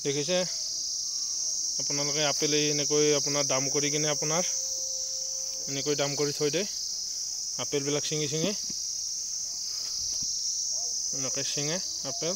দেখিছে? আপোনালোকে আপেল এই এনেকৈ আপোনাৰ দাম কৰি কিনে আপোনাৰ এনেকৈ দাম কৰি থৈ দিয়ে। আপেলবিলাক ছিঙি ছিঙি। এনেকৈ ছিঙে আপেল।